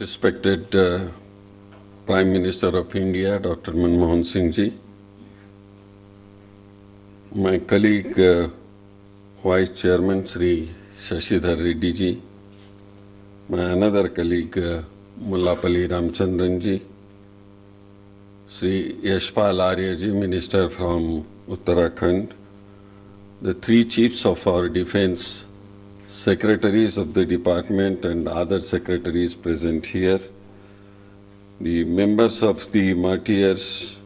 respected uh, Prime Minister of India, Dr. Manmohan Singh ji, my colleague, uh, Vice Chairman Sri Shashidhar Reddy ji, my another colleague, uh, Mullapalli Ramchandran ji, Sri Yashpal Arya ji, Minister from Uttarakhand, the three chiefs of our defense secretaries of the department and other secretaries present here, the members of the martyrs,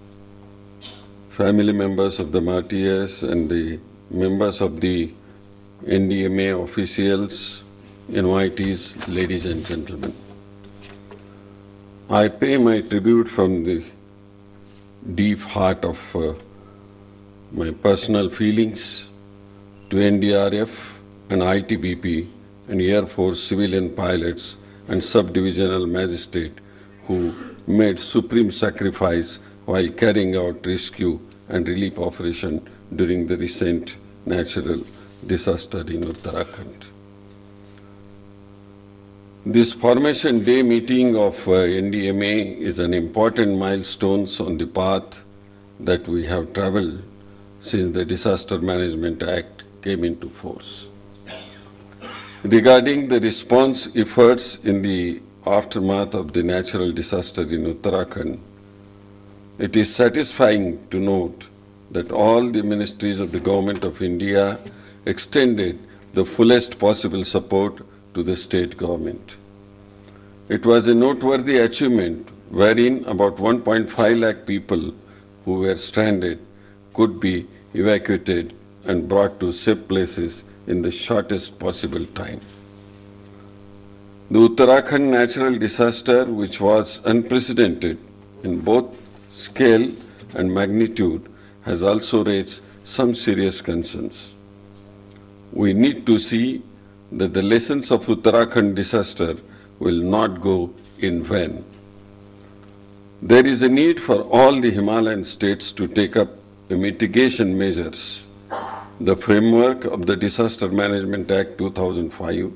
family members of the martyrs, and the members of the NDMA officials, invitees, ladies and gentlemen. I pay my tribute from the deep heart of uh, my personal feelings to NDRF and ITBP and Air Force civilian pilots and subdivisional magistrate who made supreme sacrifice while carrying out rescue and relief operation during the recent natural disaster in Uttarakhand. This Formation Day meeting of uh, NDMA is an important milestone on the path that we have traveled since the Disaster Management Act came into force. Regarding the response efforts in the aftermath of the natural disaster in Uttarakhand, it is satisfying to note that all the ministries of the Government of India extended the fullest possible support to the state government. It was a noteworthy achievement wherein about 1.5 lakh people who were stranded could be evacuated and brought to safe places in the shortest possible time. The Uttarakhand natural disaster, which was unprecedented in both scale and magnitude, has also raised some serious concerns. We need to see that the lessons of Uttarakhand disaster will not go in vain. There is a need for all the Himalayan states to take up mitigation measures the framework of the Disaster Management Act 2005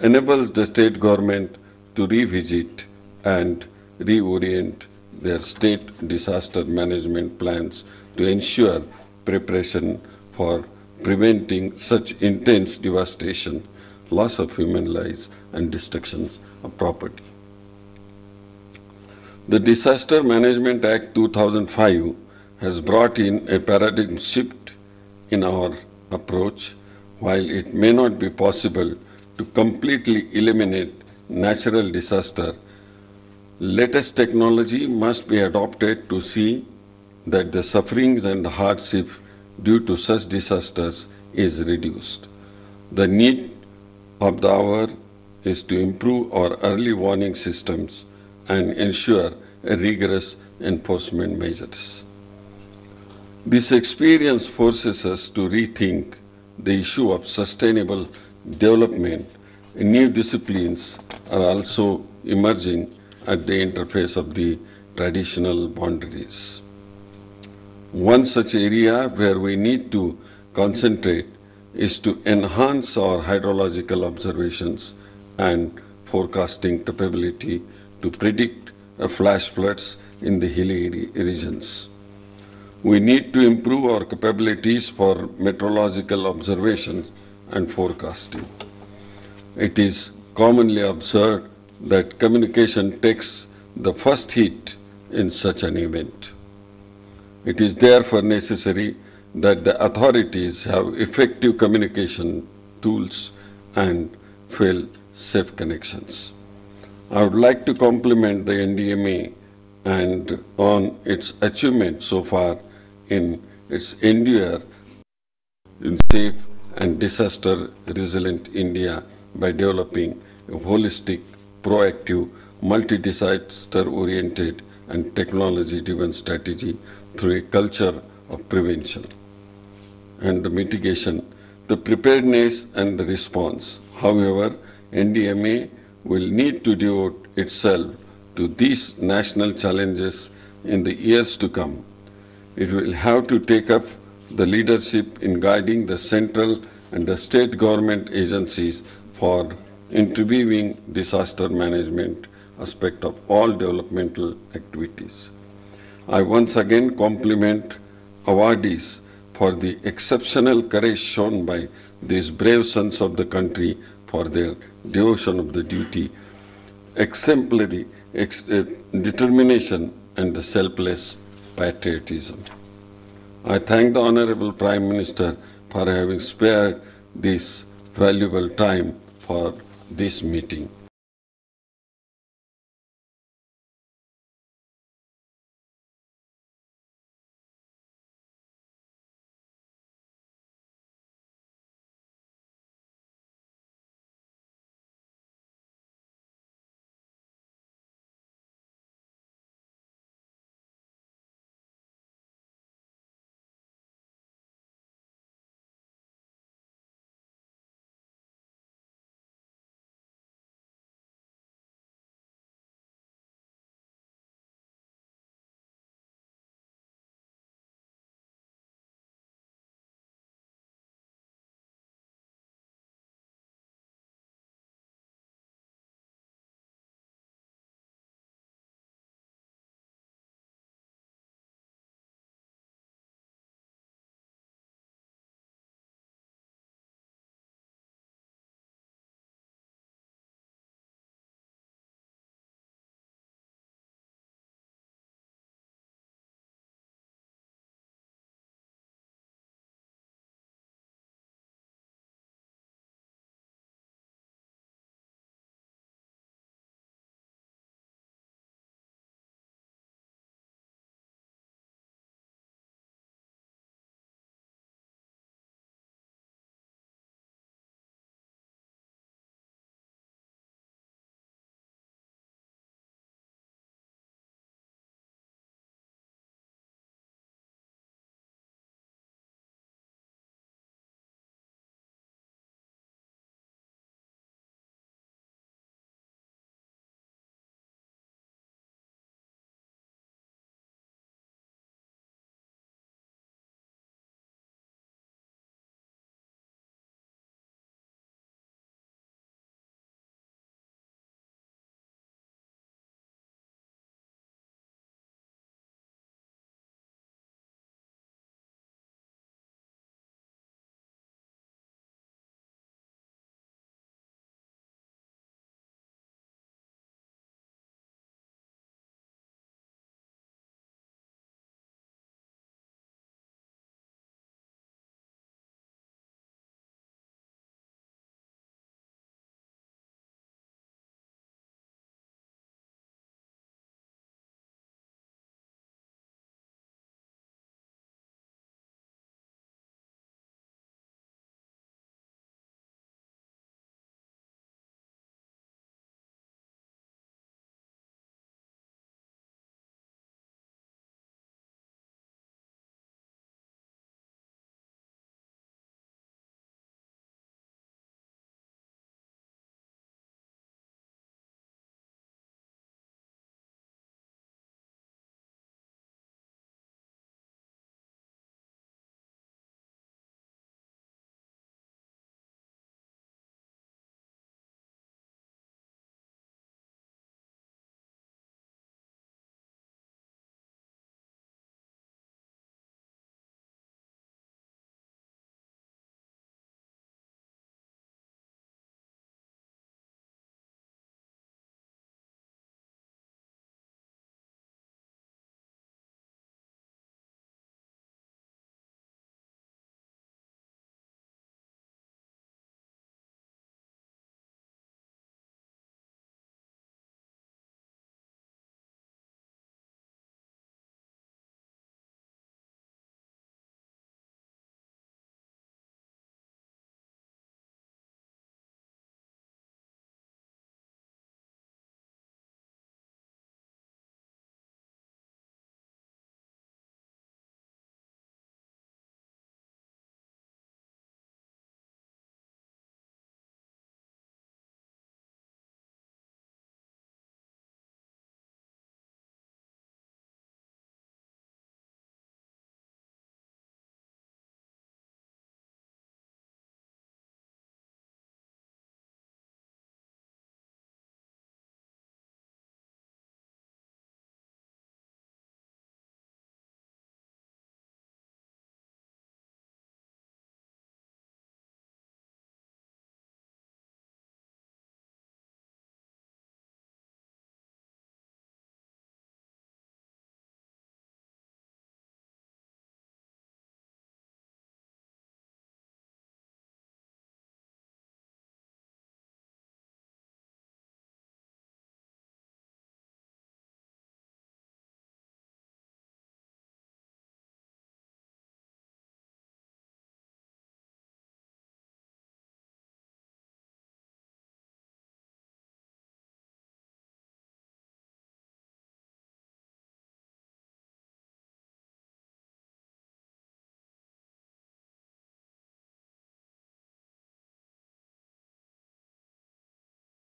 enables the state government to revisit and reorient their state disaster management plans to ensure preparation for preventing such intense devastation, loss of human lives, and destruction of property. The Disaster Management Act 2005 has brought in a paradigm shift in our approach, while it may not be possible to completely eliminate natural disaster, latest technology must be adopted to see that the sufferings and hardship due to such disasters is reduced. The need of the hour is to improve our early warning systems and ensure rigorous enforcement measures. This experience forces us to rethink the issue of sustainable development. New disciplines are also emerging at the interface of the traditional boundaries. One such area where we need to concentrate is to enhance our hydrological observations and forecasting capability to predict flash floods in the hilly regions. We need to improve our capabilities for meteorological observation and forecasting. It is commonly observed that communication takes the first hit in such an event. It is therefore necessary that the authorities have effective communication tools and fail safe connections. I would like to compliment the NDMA and on its achievement so far in its endure in safe and disaster resilient India by developing a holistic, proactive, multi-disaster oriented and technology driven strategy through a culture of prevention and the mitigation, the preparedness and the response. However, NDMA will need to devote itself to these national challenges in the years to come it will have to take up the leadership in guiding the central and the state government agencies for intervening disaster management aspect of all developmental activities. I once again compliment awardees for the exceptional courage shown by these brave sons of the country for their devotion of the duty, exemplary ex- uh, determination, and the selfless patriotism. I thank the Honorable Prime Minister for having spared this valuable time for this meeting.